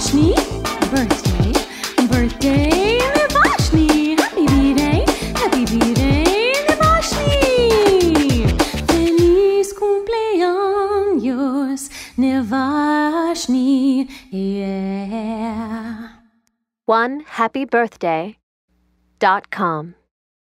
Vashni. Birthday, birthday, Vashni. Happy birthday, happy birthday, Vashni. Feliz cumpleaños, Nevashni. Yeah. One happy birthday dot com.